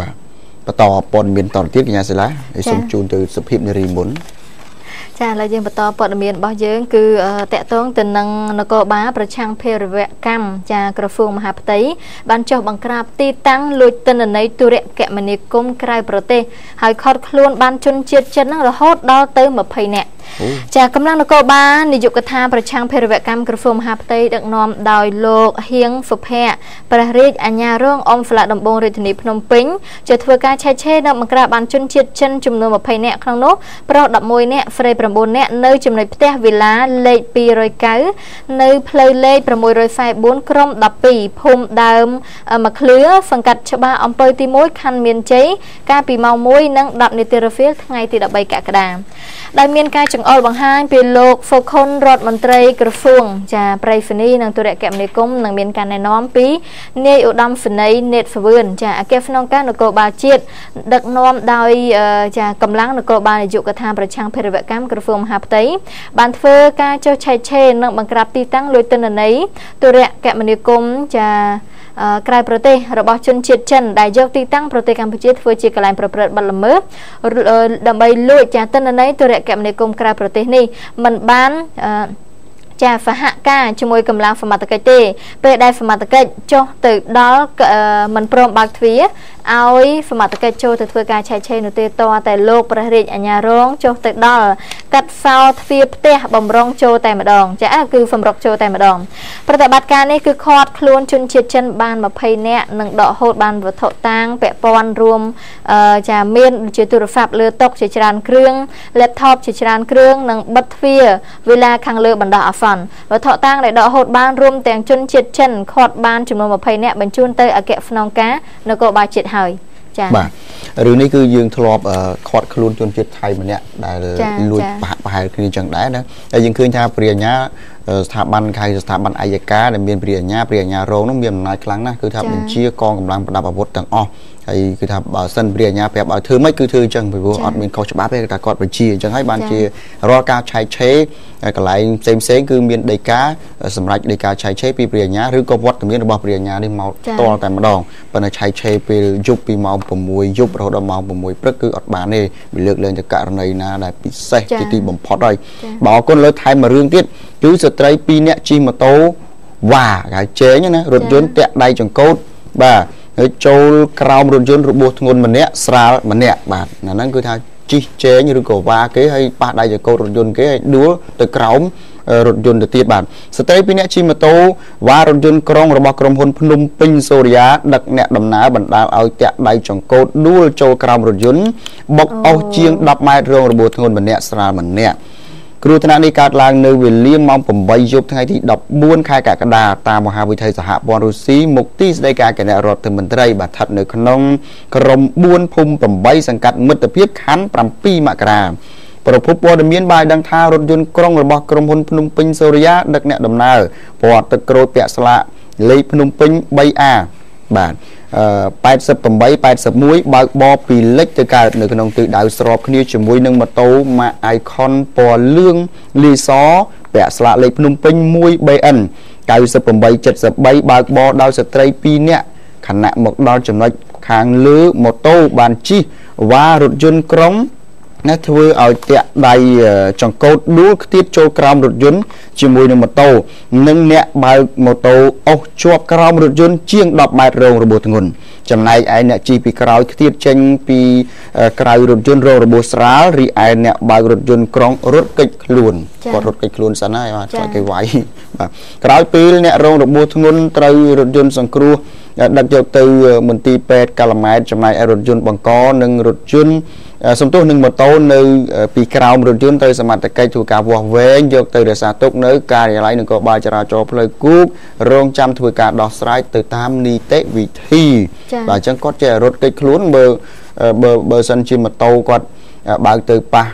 បាទបន្តព័ត៌មានតទៅទៀតកញ្ញាសិលាហើយសូមជូនទៅសុភិបនារីមុនចាឥឡូវយើងបន្តព័ត៌មានរបស់យើង គឺតកតងទៅនឹងនគរបាលប្រឆាំងភេរវកម្មចាក្រសួងមហាផ្ទៃបានចុះបង្ក្រាបទីតាំងលួចទិន្នន័យទុរគមនាគមន៍ក្រៅប្រទេសហើយខត់ខ្លួនបានជនជាតិចិននឹងរហូតដល់ទៅ20នាក់ ចាកម្លាំងនគរបាលនាយកដ្ឋានប្រឆាំងភេរវកម្មក្រសួងមហាផ្ទៃដឹកនាំដោយលោកហៀងសុភ័ក្រព្រះរាជអាជ្ញារងអមស្លាកដំបងរាជធានីភ្នំពេញជាធ្វើការឆែកឆេរនៅបង្ក្រាបបានជនជាតិចិនចំនួន20នាក់ក្នុងនោះប្រុស11នាក់ស្រី9នាក់នៅចំណុចផ្ទះវិឡាលេខ209នៅផ្លូវលេខ644ក្រុម12ភូមិដើមមកឃ្លឿសង្កាត់ច្បារអំពៅទី1ខណ្ឌមានជ័យកាលពីម៉ោង1និង10នាទីរសៀលថ្ងៃទី13កក្កដាដែលមានការចង្អុលបង្ហាញពីលោកហ្វូខុនរដ្ឋមន្ត្រីក្រសួង ចាប្រៃសនីនិងទុរគមនាគមន៍នឹងមានការណែនាំពីនាយឧត្តមសេនីយ៍នេតសវឿនចាអគ្គស្នងការនគរបាលជាតិដឹកនាំដោយចាកម្លាំងនគរបាលនាយកដ្ឋានប្រឆាំងភេរវកម្មក្រសួងមហាផ្ទៃបានធ្វើការចុះឆែកឆេរនិងបង្ក្រាបទីតាំងលួចទិន្នន័យទុរគមនាគមន៍ចា ក្រៅប្រទេសរបស់ជនជាតិចិនដែលយកទីតាំងប្រទេសកម្ពុជាធ្វើជាកន្លែងប្រព្រឹត្តបទល្មើសដើម្បីលួចចាទិន្នន័យទុរគមនាគមន៍ក្រៅប្រទេសនេះมันបានចាសហការជាមួយកម្លាំងសមត្ថកិច្ចទេពេលដែលសមត្ថកិច្ចចុះទៅដល់មិនព្រមបើកទ្វារ ឲ្យសមត្ថកិច្ចចូលទៅធ្វើការឆែកឆេរនោះទេតតែលោកព្រះរាជអាជ្ញារងចុះទៅដល់កាត់សោទ្វារផ្ទះបំរុងចូលតែម្ដងចាគឺសម្រុកចូលតែម្ដងប្រតិបត្តិការនេះគឺខាត់ខ្លួនជនជាតិចិនបាន20នាក់និងដកហូតបានវត្ថុតាងពាក់ព័ន្ធរួមចាមានជាទូរស័ព្ទលើតុជាច្រើនគ្រឿង laptop ជាច្រើនគ្រឿងនិងបិទទ្វារវេលាខាងលើបណ្ដោះអាសន្នវត្ថុតាងដែលដកហូតបានរួមទាំងជនជាតិចិនខាត់បានចំនួន20នាក់បញ្ជូនទៅអគ្គស្នងការនគរបាលជាតិហើយចា៎បាទរឿងនេះគឺយើងធ្លាប់ខាត់ខ្លួនជនជាតិថៃម្នាក់ដែលលួចប្រហែលគ្នាចឹងដែរណាហើយយើងឃើញថាព្រាញ្ញា ស្ថាប័នខៃស្ថាប័នអាយកាដែលមានព្រាញ្ញាព្រាញ្ញារងនោះមានអំណាចខ្លាំងណាស់គឺថាបញ្ជាកងកម្លាំងប្រដាប់អាវុធទាំងអស់ហើយគឺថាបើសិនព្រាញ្ញាប្រាប់ឲ្យធ្វើម៉េចគឺធ្វើអញ្ចឹងពីព្រោះអត់មានខុសច្បាប់ទេតែគាត់បញ្ជាអញ្ចឹងហើយបានជារាល់ការឆែកឆេរកន្លែងផ្សេងផ្សេងគឺមានដីកាសម្រាប់ដីកាឆែកឆេរពីព្រាញ្ញាឬក៏វត្តមានរបស់ព្រាញ្ញានេះមកតលតែម្ដងប៉ុន្តែឆែកឆេរពេលយប់ពីម៉ោង6យប់រហូតដល់ម៉ោង6ព្រឹកគឺអត់បានទេវាលើកលែងតែករណីណាដែលពិសេសជាទីបំផុតហើយបើអរគុណលើថែមមួយរឿងទៀត គឺស្ត្រី2នាក់ជិះម៉ូតូវ៉ាគេជែងណារថយន្តតាក់ដៃចង្កូតបាទហើយចូលក្រោមរថយន្តរបួសធ្ងន់ម្នាក់ស្រាលម្នាក់បាទអាហ្នឹងគឺថាជីកជែងឬក៏វ៉ាគេហើយប៉ះដៃចង្កូតរថយន្តគេហើយដួលទៅក្រោមរថយន្តទៅទៀតបាទស្ត្រីពីរនាក់ជិះម៉ូតូវ៉ារថយន្តក្រុងរបស់ក្រុមហ៊ុនភ្នំពេញសូរិយាដឹកអ្នកដំណើរបណ្ដាលឲ្យតាក់ដៃចង្កូតដួលចូលក្រោមរថយន្តបុកអស់ជាង10ម៉ែត្ររងរបួសធ្ងន់ម្នាក់ស្រាលម្នាក់ គ្រោះថ្នាក់នេះកើតឡើងនៅវេលាម៉ោង8យប់ថ្ងៃទី14ខែកក្កដាតាមមហាវិថីសហព័ន្ធរុស្ស៊ីមុខទីស្តីការគណៈរដ្ឋមន្ត្រីបាទស្ថិតនៅក្នុងក្រម4ភូមិ8សង្កាត់មិត្តភាពខណ្ឌ7មករាប្រភពព័ត៌មានបាយដឹងថារថយន្តក្រុងរបស់ក្រុមហ៊ុនភ្នំពេញសូរិយាដឹកអ្នកដំណើរពណ៌ទឹកក្រូចពាក់ស្លាកលេខភ្នំពេញ 3A បាទ 88 81បើកបរពីលិចទៅកើតនៅក្នុងទិសដៅស្របគ្នាជាមួយនឹងម៉ូតូ Mac Icon ពណ៌លឿងលីសពាក់ស្លាកលេខភ្នំពេញ 1BN 9873បើកបរដោយស្ត្រី2នាក់ខណៈមកដល់ចំណុចខាងលើម៉ូតូបានជិះវ៉ារថយន្តក្រុង ណាធ្វើឲ្យតាក់ដៃចង្កូតដួលខ្ទាតចូលក្រោមរថយន្តជាមួយនឹងម៉ូតូនិងអ្នកបើកម៉ូតូអុសជាប់ក្រោមរថយន្តជាង10ម៉ែត្ររងរបួសធ្ងន់ ចំណែកឯអ្នកជិះពីក្រោយខ្ទាតចេញពីក្រៅរថយន្តរងរបួសស្រាលរីឯអ្នកបើករថយន្តក្រុងរត់គេចខ្លួនគាត់រត់គេចខ្លួនសិនហើយបាទគាត់គេវាយបាទក្រោយពេលអ្នករងរបួសធ្ងន់ត្រូវរថយន្តសង្គ្រោះដឹកយកទៅមន្ទីរពេទ្យកាឡាម៉ែតចំណែករថយន្តបង្កនិងរថយន្តសំទោសនឹងម៉ូតូនៅពីក្រោមរថយន្តទៅសមត្ថកិច្ចធ្វើការវាស់វែងយកទៅរក្សាទុកនៅការិយាល័យនគរបាលចរាចរណ៍ផ្លូវគូករងចាំធ្វើការដោះស្រាយទៅតាមនីតិវិធីបាទអញ្ចឹងគាត់ចេះរត់គេចខ្លួនបើបើបើសិនជាម៉ូតូគាត់បើកទៅប៉ះ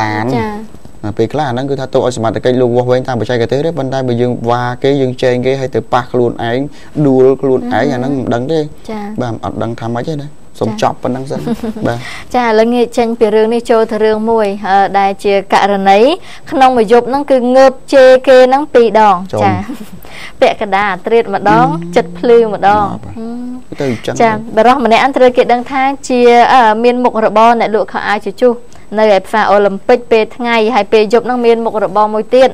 ឡានចាពេលខ្លះហ្នឹងគឺថាទុកឲ្យសមត្ថកិច្ចលោកវាស់វែងតាមបច្ចេកទេសទេប៉ុន្តែបើយើងវ៉ាគេយើងចែងគេឲ្យទៅប៉ះខ្លួនឯងដួលខ្លួនឯងអាហ្នឹងមិនដឹងទេបាទអត់ដឹងថាម៉េចទេណា សូមចប់ប៉ុណ្ណឹងសិនបាទចាឥឡូវងាកចេញពីរឿងនេះចូលទៅរឿងមួយដែលជាករណីក្នុងមួយយប់ហ្នឹងគឺងើបជេរគេហ្នឹងពីរដងចាពាក់កណ្ដាលអាត្រៀតម្ដង ចិត្តភ្លឺម្ដងទៅអញ្ចឹងចាបរោះម្នាក់អន្តរគេដឹងថាជា មានមុខរបរអ្នកលក់ខោអាវជជុះ នៅឯផ្សារអូឡ িম্প ិកពេលថ្ងៃហើយពេលយប់ហ្នឹងមានមុខរបរមួយទៀត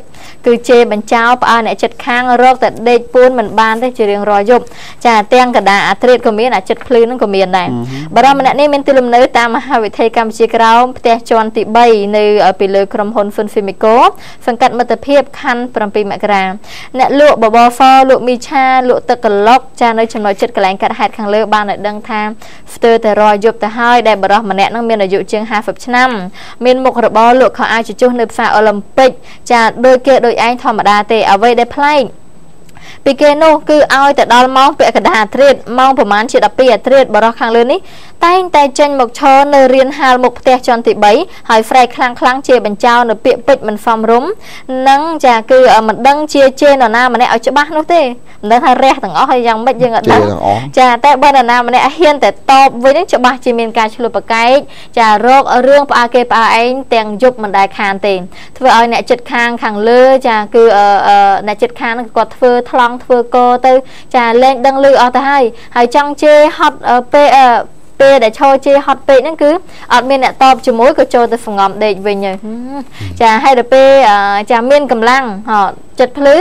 គឺជេរបញ្ចោផ្អើអ្នកចិត្តខាងរកតែដេកពួនមិនបានទេជារៀងរាល់យប់ចាទាំងកដាអាត្រៀតក៏មានអាចិត្តភ្លឺហ្នឹងក៏មានដែរបារម្ភម្នាក់នេះមានទីលំនៅតាមមហាវិថីកម្ពុជាក្រោមផ្ទះជាន់ទី3នៅពីលើក្រុមហ៊ុន Fun Fimico សង្កាត់មិត្តភាពខណ្ឌ7មករាអ្នកលក់បបរហ្វលក់មីឆាលក់ទឹកកឡុកចានៅចំណុចចិត្តកន្លែងកាត់ហេតុខាងលើបានឲ្យដឹងថាស្ទើរតែរាល់យប់ទៅហើយដែលបរិះម្នាក់នឹងមានអាយុជាង50ឆ្នាំមានមុខរបរលក់ខោអាវជជុះនៅផ្សារអូឡ িম্প ិកចាដូចគេដូចឯងធម្មតាទេអ្វីដែលប្លែក ពីគេនោះគឺឲ្យទៅដល់ម៉ោងពាក់កណ្ដាលអាត្រៀតម៉ោងប្រហែលជា12អាត្រៀតបរោះខាងលើនេះតែងតែចេញមកឈរនៅរៀនហាលមុខផ្ទះជាន់ទី3ហើយស្រែកខ្លាំងខ្លាំងជាបញ្ចោនៅពាក្យពេចមិនសមរម្យនិងចាគឺមិនដឹងជាជេនរណាម្នាក់ឲ្យច្បាស់នោះទេមិនដឹងថារះទាំងអស់ហើយយ៉ាងម៉េចយើងអត់ដឹងចាតែបើនរណាម្នាក់ហ៊ានតែតបវិញនឹងច្បាស់ជាមានការឆ្លុះប្រកែកចារោគរឿងផ្អើគេផ្អើឯងទាំងយប់មិនដែលខានទេធ្វើឲ្យអ្នកចិត្តខាងខាងលើចាគឺអ្នកចិត្តខាងហ្នឹងគាត់ធ្វើថ្លង់ធ្វើកទៅចាលែងដឹងលឺអស់ទៅហើយហើយចង់ជេរហត់ពេលពេលដែលឈរជេរហត់ពេកហ្នឹងគឺអត់មានអ្នកតបជាមួយក៏ចូលទៅសងំដេកវិញហើយចាហើយដល់ពេលចាមានកម្លាំងហត់ចិត្តភ្លឺ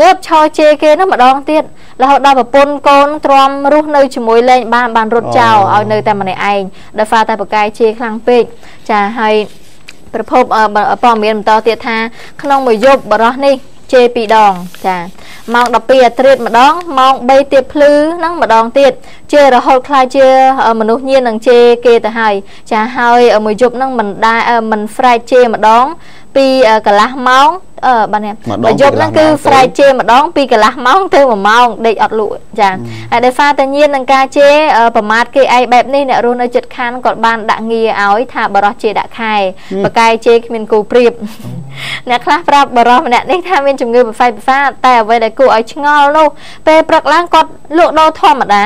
ងើបឈរជេរគេនោះម្ដងទៀតរហូតដល់ប្រពន្ធកូនទ្រាំរស់នៅជាមួយលេងបានបានរត់ចោលឲ្យនៅតែម្នាក់ឯងដោយសារតែបកាយជេរខ្លាំងពេកចាហើយប្រភពព័ត៌មានបន្តទៀតថា ក្នុងមួយយប់បរោះនេះជេរពីរដងចា ម៉ោង12អាត្រៀតម្ដងម៉ោង3ទៀតភ្លឺហ្នឹងម្ដងទៀតជេររហូតខ្លាចជាមនុស្សញៀននឹងជេរគេទៅហើយចាហើយមួយយប់ហ្នឹងមិនដែរមិនស្រែកជេរម្ដងពីកន្លះម៉ោង អឺបាទនេះបើយប់ហ្នឹងគឺស្រែកជេរម្ដងពីកន្លះម៉ោងទៅ1ម៉ោងដេកអត់លក់ចាហើយដោយសារតែញៀននឹងការជេរប្រមាថគេឯងបែបនេះអ្នករស់នៅចិត្តខានគាត់បានដាក់ងារឲ្យថាបរោះជេរដាក់ខែបកាយជេរគ្មានគូព្រៀបអ្នកខ្លះប្រាប់បរោះម្នាក់នេះថាមានជំងឺប្រស័យប្រសាទតែអ្វីដែលគួរឲ្យឆ្ងល់នោះពេលព្រឹកឡើងគាត់លក់ដូរធម្មតា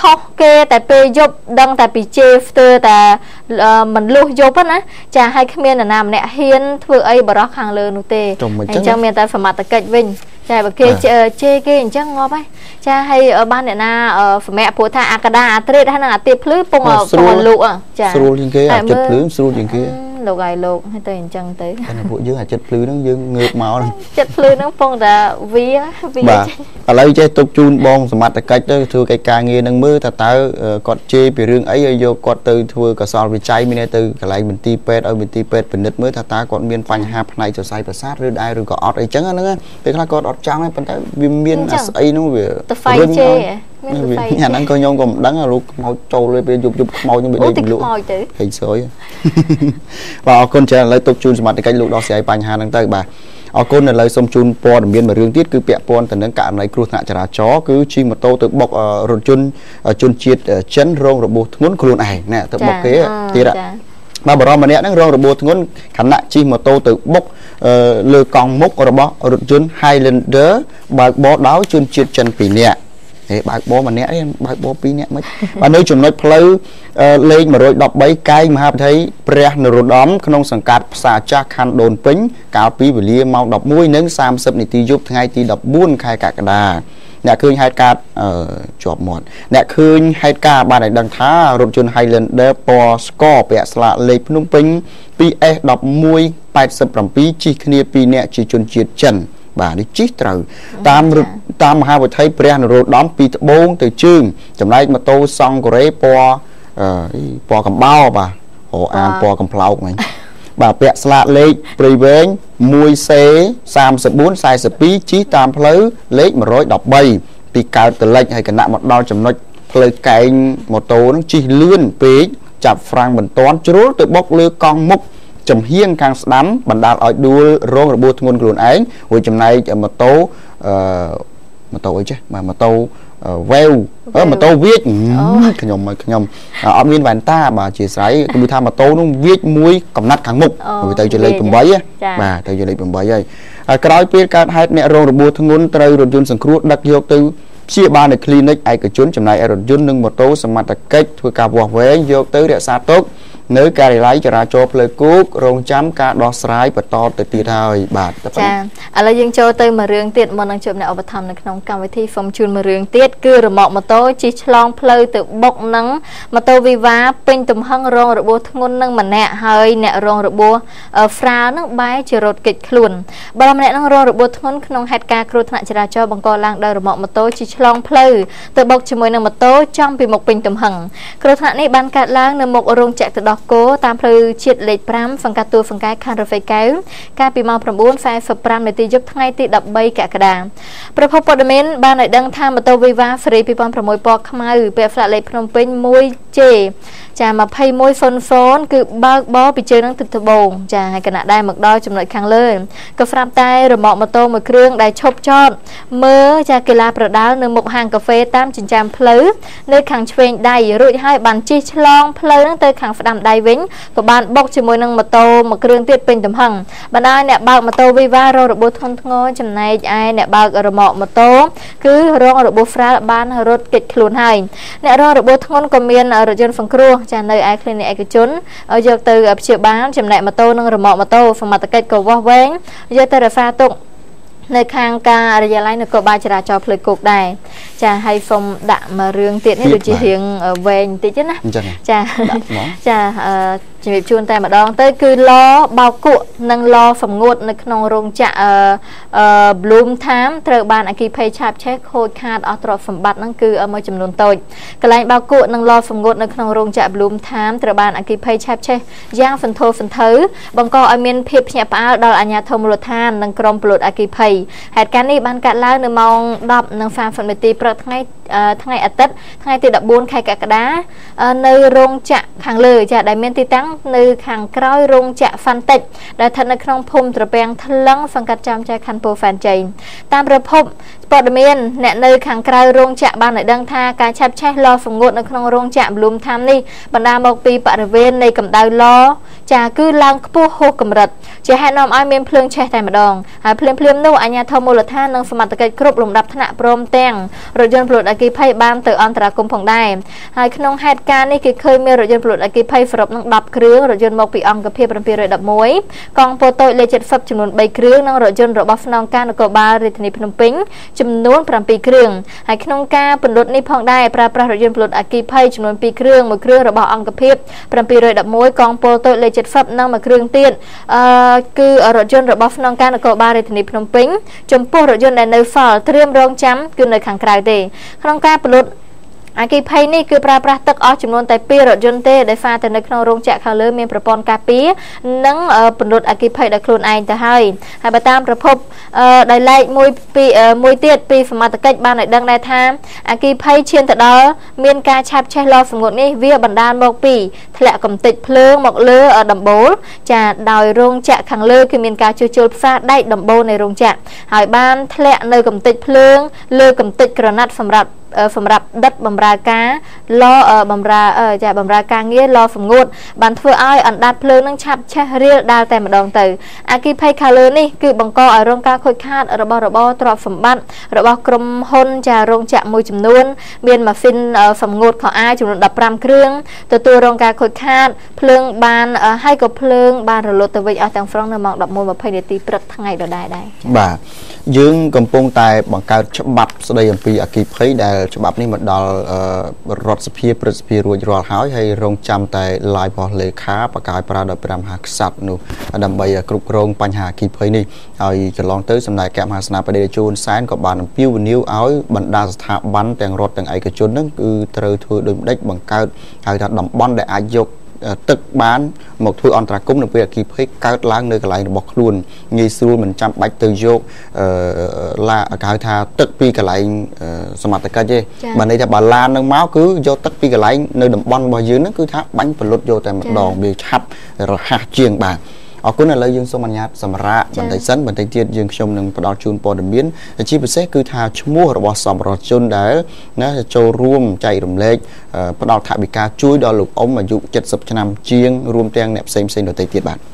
ខុសគេតែពេលយប់ដឹងតែពីជេស្ទើតែមិនលុះយប់ណាចាឲ្យគ្មាននរណាម្នាក់ហ៊ានធ្វើអីបរោះខាងលើនោះទេអញ្ចឹងមានតែសមត្ថកិច្ចវិញចាបើគេជេរគេអញ្ចឹងងាប់ហើយចាហើយបានអ្នកណាសម្រាប់ព្រោះថាអាកដាអាត្រេតហើយនឹងអាទៀបភ្លឺពងពងលក់ចាស្រួលជាងគេអាចិត្តភ្លឺស្រួលជាងគេ លោកឲ្យលោកហើយទៅអញ្ចឹងទៅតែពួកយើងអាចិត្តភ្លឺហ្នឹងយើងងើបមកចិត្តភ្លឺហ្នឹងពងតែវាវាបាទឥឡូវចេះទុកជូនបងសមត្ថកិច្ចទៅធ្វើកិច្ចការងារនឹងមើលតើតើគាត់ជេរពីរឿងអីឲ្យយកគាត់ទៅធ្វើកសលវិច័យមានទៅកន្លែងមន្ទីរពេទ្យឲ្យមន្ទីរពេទ្យពិនិត្យមើលថាតើគាត់មានបញ្ហាផ្នែកសរសៃប្រសាទឬដែរឬក៏អត់អីចឹងហ្នឹងពេលខ្លះគាត់អត់ចង់ទេប៉ុន្តែវាមានស្អីនោះវាទៅហ្វៃជេរ មានវិស័យអាហ្នឹងក៏ខ្ញុំក៏មិនដឹងរូបខ្មោចចូលលើពេលយប់យប់ខ្មោចខ្ញុំវាដេកលក់ខ្មោចទៅហេងស្រួយបាទអរគុណច្រើនឥឡូវទុកជូនសមត្ថកិច្ចលោកដោះស្រាយបញ្ហាហ្នឹងទៅបាទអរគុណឥឡូវសូមជូនព័ត៌មានមួយរឿងទៀតគឺពាក់ព័ន្ធទៅនឹងករណីគ្រោះថ្នាក់ចរាចរណ៍គឺជិះម៉ូតូទៅបុករថយន្តជនជាតិចិនរងរបួសធ្ងន់ខ្លួនឯងណាទៅបុកគេទៀតបាទបរមម្នាក់ហ្នឹងរងរបួសធ្ងន់ខណៈជិះម៉ូតូទៅបុកលើកង់មុខរបស់រថយន្ត Highlander បើកបរដោយជនជាតិចិន2នាក់ ហេបើកបរម្នាក់នេះបើកបរ2នាក់មិនបាទនៅចំណុចផ្លូវលេខ113កែងមហាវិថីព្រះនរោត្តមក្នុងសង្កាត់ផ្សារចាស់ខណ្ឌដូនពេញកាលពីវេលាម៉ោង11:30នាទីយប់ថ្ងៃទី14ខែកក្កដាអ្នកឃើញហេតុការណ៍ជាប់មាត់អ្នកឃើញហេតុការណ៍បានឲ្យដឹងថារថយន្ត Highlander ពណ៌ស្ករពាក់ស្លាកលេខភ្នំពេញ 2S1187 ជិះគ្នា2នាក់ជាជនជាតិចិន បាទនេះជីកត្រូវតាមតាមមហាវិថីព្រះនរោត្តមពីត្បូងទៅជើងចំណែកម៉ូតូសង់កូរ៉េពណ៌ពណ៌កំបោបាទអូអានពណ៌កំ pl ោកមិញបាទពាក់ស្លាកលេខព្រៃវែង 1C 3442 ជិះតាមផ្លូវលេខ113ពីកើតទៅលិចហើយគណៈមកដល់ចំណុចផ្លូវកែងម៉ូតូនឹងជិះលឿនពេកចាប់ហ្វ្រាំងមិនតាន់ជ្រុលទៅបុកលើកង់មុខ ចំហៀងខាងស្ដាំបណ្ដាលឲ្យដួលរងរបួសធ្ងន់ខ្លួនឯងរួចចំណែកម៉ូតូអឺម៉ូតូអីចេះបាទម៉ូតូវ៉េវអឺម៉ូតូវាចខ្ញុំមកខ្ញុំអត់មានវ៉ែនតាបាទជាស្រ័យគឺថាម៉ូតូនោះវាចមួយកំណាត់ខាងមុខវាទៅជាលេខ8បាទទៅជាលេខ8ហើយហើយក្រោយពេលកើតហេតុអ្នករងរបួសធ្ងន់ត្រូវរថយន្តសង្គ្រោះដឹកយកទៅព្យាបាលនៅ clinic ឯកជនចំណាយរថយន្តនិងម៉ូតូសមត្ថកិច្ចធ្វើការវាស់វែងយកទៅរក្សាទុក នៅការិយាល័យចរាចរណ៍ផ្លូវគោករងចាំការដោះស្រាយបន្តទៅទៀតហើយបាទចាឥឡូវយើងចូលទៅមួយរឿងទៀតមុននឹងជួបអ្នកឧបត្ថម្ភនៅក្នុងកម្មវិធីហ្វុំជូនមួយរឿងទៀតគឺរមាក់ម៉ូតូជិះឆ្លងផ្លូវទៅបុកនឹងម៉ូតូវីវ៉ាពេញទំហឹងរងរបួសធ្ងន់នឹងម្នាក់ហើយអ្នករងរបួសហ្វ្រាលនឹងបែរជារត់គេចខ្លួនបើម្នាក់នឹងរងរបួសធ្ងន់ក្នុងហេតុការណ៍គ្រោះថ្នាក់ចរាចរណ៍បង្កឡើងដោយរមាក់ម៉ូតូជិះឆ្លងផ្លូវទៅបុកជាមួយនឹងម៉ូតូចំពីមុខពេញទំហឹងគ្រោះថ្នាក់នេះបានកើតឡើងនៅមុខរោងចក្រទឹកដោះគោតាមផ្លូវជាតិលេខ5សង្កាត់ទួលសង្កែខណ្ឌរហ្វេកែវកាលពីម៉ោង9:45នាទីយប់ថ្ងៃទី13កក្កដាប្រភពព័ត៌មានបានឲ្យដឹងថាម៉ូតូ Viva Free 2006ពណ៌ខ្មៅពាក់ផ្លាកលេខភ្នំពេញ 1J ចា21ហ្វុនហ្វូនគឺបើកបរពីជើងនឹងទឹកត្បូងចាហើយគណៈដែរមកដល់ចំណុចខាងលើក៏ស្រាប់តែរមាក់ម៉ូតូមួយគ្រឿងដែលឈប់ចតមើលចាកីឡាប្រដាល់នៅមុខហាងកាហ្វេតាមចិញ្ចើមផ្លូវនៅខាងឆ្វេងដៃរួចហើយបានជិះឆ្លងផ្លូវនឹងទៅខាងស្ដាំដៃវិញក៏បានបុកជាមួយនឹងម៉ូតូមួយគ្រឿងទៀតពេញទំហឹងបណ្ដាអ្នកបើកម៉ូតូ Viva រងរបួសធ្ងន់ធ្ងរចំណែកឯអ្នកបើករមាក់ម៉ូតូគឺរងរបួសហ្វ្រាល់បានរត់គេចខ្លួនហើយអ្នករងរបួសធ្ងន់ក៏មានរថយន្តសង្គ្រោះចានៅឯ clinic ឯកជនយកទៅព្យាបាលចំណែកម៉ូតូនិងរមាក់ម៉ូតូសមត្ថកិច្ចក៏វាស់វែងយកទៅរក្សាទុក នៅខាងការិយាល័យនគរបាលចរាចរណ៍ផ្លូវគោកដែរចាហើយសូមដាក់មករឿងទៀតនេះដូចជារឿងវែងបន្តិចណាចាចា ជំរាបជូនតែម្ដងទៅគឺឡបោកគក់និងឡសម្ងួតនៅក្នុងរោងចក្រអឺ Bloom Time ត្រូវបានអគិភ័យឆាបឆេះខូចខាតអស់ទ្រព្យសម្បត្តិហ្នឹងគឺមួយចំនួនតូចកន្លែងបោកគក់និងឡសម្ងួតនៅក្នុងរោងចក្រ Bloom Time ត្រូវបានអគិភ័យឆាបឆេះយ៉ាងសន្ធោសន្ធៅបង្កឲ្យមានភាពភ្ញាក់ផ្អើលដល់អាជ្ញាធរមូលដ្ឋាននិងក្រុមពលរដ្ឋអគិភ័យហេតុការណ៍នេះបានកើតឡើងនៅម៉ោង10:30នាទីព្រឹកថ្ងៃថ្ងៃអាទិត្យថ្ងៃទី14ខែកក្កដានៅរោងចក្រខាងលើចាដែលមានទីតាំងនៅខាងក្រោយរោងចក្រ Fantic ដែលស្ថិតនៅក្នុងភូមិត្រពាំងថ្លឹងសង្កាត់ចំចែកខណ្ឌពោធិ៍សែនជ័យតាមប្រភព ព័ត៌មានអ្នកនៅខាងក្រៅរោងចក្របានឲ្យដឹងថាការឆាប់ឆេះឡសម្ងួតនៅក្នុងរោងចក្រ Bloom Tham នេះបណ្ដាលមកពីបរិវេណនៃកម្ដៅឡចាគឺឡើងខ្ពស់ហួសកម្រិតជាហេតុនាំឲ្យមានភ្លើងឆេះតែម្ដងហើយភ្លាមភ្លាមនោះអាជ្ញាធរមូលដ្ឋាននិងសមត្ថកិច្ចគ្រប់លំដាប់ថ្នាក់ព្រមទាំងរថយន្តពលរដ្ឋអគិភ័យបានទៅអន្តរាគមន៍ផងដែរហើយក្នុងហេតុការណ៍នេះគេឃើញមានរថយន្តពលរដ្ឋអគិភ័យសរុបនឹង10គ្រឿងរថយន្តមកពីអង្គភាព711កង់ប៉ូតូចលេខ70ចំនួន3គ្រឿងនិងរថយន្តរបស់ស្នងការនគរបាលរាជធានីភ្នំពេញចំនួន7គ្រឿងហើយក្នុងការពន្លត់នេះផងដែរប្រើប្រាស់រថយន្តពលរដ្ឋអគិភ័យចំនួន2គ្រឿងមួយគ្រឿងរបស់អង្គភាព711កង់ប៉ូតូចលេខ70និងមួយគ្រឿងទៀតអឺគឺរថយន្តរបស់ស្នងការនគរបាលរាជធានីភ្នំពេញចំពោះរថយន្តដែលនៅហ្វល់ត្រៀមរងចាំគឺនៅខាងក្រៅទេក្នុងការពលុត អគិភ័យនេះគឺប្រើប្រាស់ទឹកអស់ចំនួនតែ2រថយន្តទេដោយសារតែនៅក្នុងរោងចក្រខាងលើមានប្រព័ន្ធការពារនិងពន្លត់អគិភ័យដោយខ្លួនឯងទៅហើយហើយបើតាមប្រភពដោយឡែកមួយពីមួយទៀតពីសមត្ថកិច្ចបានឲ្យដឹងដែរថាអគិភ័យឈានទៅដល់មានការឆាបឆេះលសម្ងួតនេះវាបណ្ដាលមកពីធ្លាក់កំទេចភ្លើងមកលើដំបូលចាដោយរោងចក្រខាងលើគឺមានការជួសជុលផ្សារដែកដំបូលនៃរោងចក្រហើយបានធ្លាក់នៅកំទេចភ្លើងលើកំទេចក្រណាត់សម្រាប់ សម្រាប់ដិតបំរើការលបំរើចាបំរើការងារលសម្ងួតបានធ្វើឲ្យអណ្ដាតភ្លើងនឹងឆាប់ឆេះរៀលដាល់តែម្ដងទៅអាគីភ័យខាងលើនេះគឺបង្កឲ្យរងការខូចខាតរបស់របរទ្រព្យសម្បត្តិរបស់ក្រុមហ៊ុនចារោងចក្រមួយចំនួន មានម៉ាស៊ីនសម្ងួតខោអាវចំនួន15គ្រឿងទទួលរងការខូចខាតភ្លើងបានហើយក៏ភ្លើងបានរលត់ទៅវិញអស់ទាំងស្រុងនៅម៉ោង11:20នាទីព្រឹកថ្ងៃដដែលដែរបាទយើងកំពុងតែបង្កើតច្បាប់ស្ដីអំពីអគិភ័យដែលច្បាប់នេះមកដល់រដ្ឋសភាព្រឹទ្ធសភារួចរាល់ហើយហើយរងចាំតែឡាយរបស់លេខាបកាយប្រើដោយព្រះមហាក្សត្រនោះដើម្បីគ្រប់គ្រងបញ្ហាអគិភ័យនេះហើយកន្លងទៅសម្ដេចកមហាសេនាបតីជួនសែនក៏បានអំពាវនាវឲ្យបណ្ដាស្ថាប័នទាំងរដ្ឋទាំងឯកជននឹងគឺត្រូវធ្វើដូចម្ដេចបង្កើតហៅថាតំបន់ដែលអាចយក ទឹកបានមកធ្វើអន្តរាគមន៍នៅពេលអគិភ័យកើតឡើងនៅកន្លែងរបស់ខ្លួនងាយស្រួលមិនចាំបាច់ទៅយកឡាគេហៅថាទឹកពីកន្លែងសមត្ថកិច្ចទេបើន័យថាបើឡាននឹងមកគឺយកទឹកពីកន្លែងនៅតំបន់របស់យើងហ្នឹងគឺថាបាញ់ពលុតយកតែម្ដងវាឆាប់រហ័សជាងបាទ អរគុណឥឡូវយើងសូមអនុញ្ញាតសម្រាប់បន្តិចសិនបន្តិចទៀតយើងខ្ញុំនឹងផ្ដល់ជូនព័ត៌មានជាពិសេសគឺថាឈ្មោះរបស់សប្បុរសជនដែលណាចូលរួមចែករំលែកផ្ដល់ថវិកាជួយដល់លោកអ៊ំអាយុ70ឆ្នាំជាងរួមទាំងអ្នកផ្សេងផ្សេងដទៃទៀតបាទ